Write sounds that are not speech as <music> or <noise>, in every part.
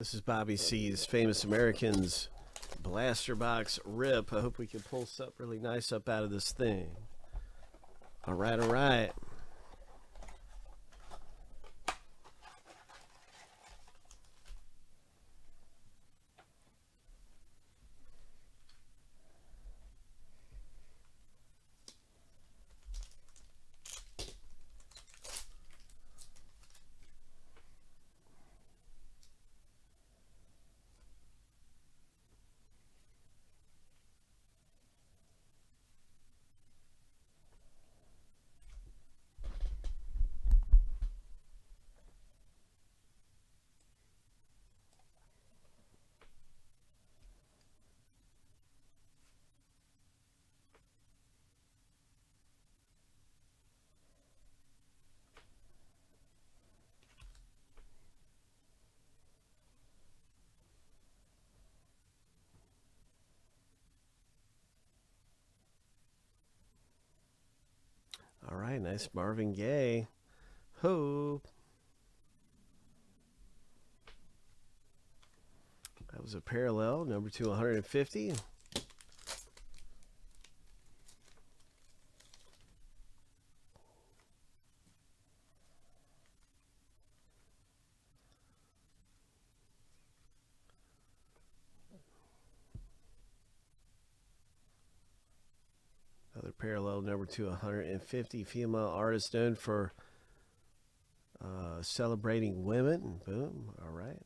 This is Bobby C's Famous Americans Blaster Box Rip. I hope we can pull something really nice up out of this thing. All right, all right. All right, nice Marvin Gaye. Hope. That was a parallel, number 250. number to 150 female artists known for uh, celebrating women. Boom. All right.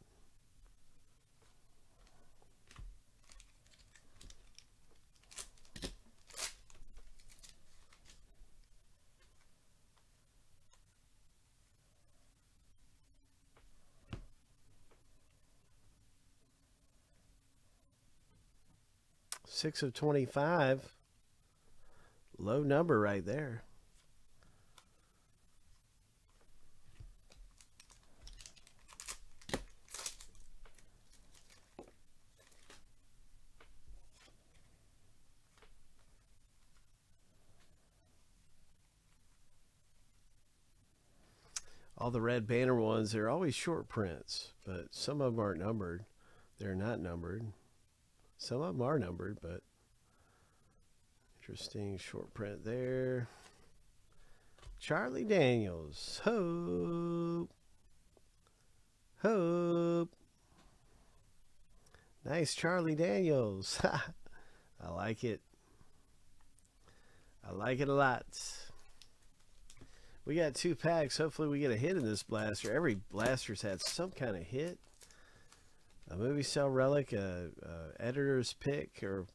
Six of 25. Low number right there. All the red banner ones, they're always short prints, but some of them aren't numbered. They're not numbered. Some of them are numbered, but Interesting short print there. Charlie Daniels. Hope. Hope. Nice Charlie Daniels. <laughs> I like it. I like it a lot. We got two packs. Hopefully we get a hit in this blaster. Every blaster's had some kind of hit. A movie cell relic, a, a editor's pick, or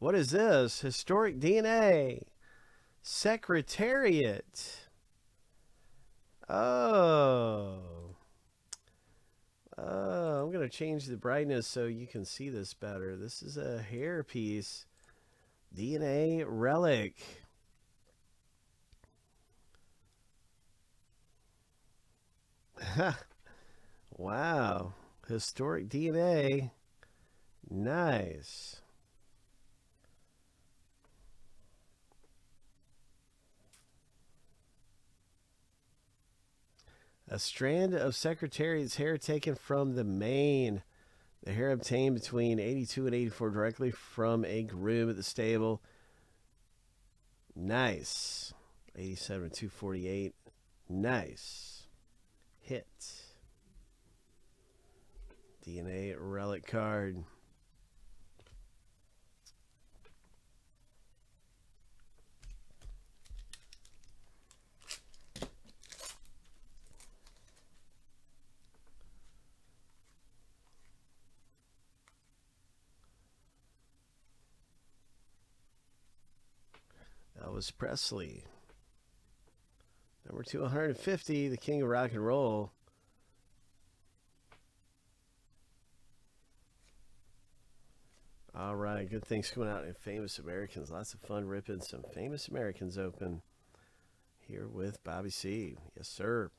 what is this? Historic DNA. Secretariat. Oh. Oh, I'm going to change the brightness so you can see this better. This is a hair piece. DNA relic. <laughs> wow. Historic DNA. Nice. A strand of Secretariat's hair taken from the mane. The hair obtained between 82 and 84 directly from a groom at the stable. Nice. 87 248. Nice. Hit. DNA relic card. Elvis Presley. Number 250, the king of rock and roll. All right, good things coming out in Famous Americans. Lots of fun ripping some Famous Americans open here with Bobby C. Yes, sir.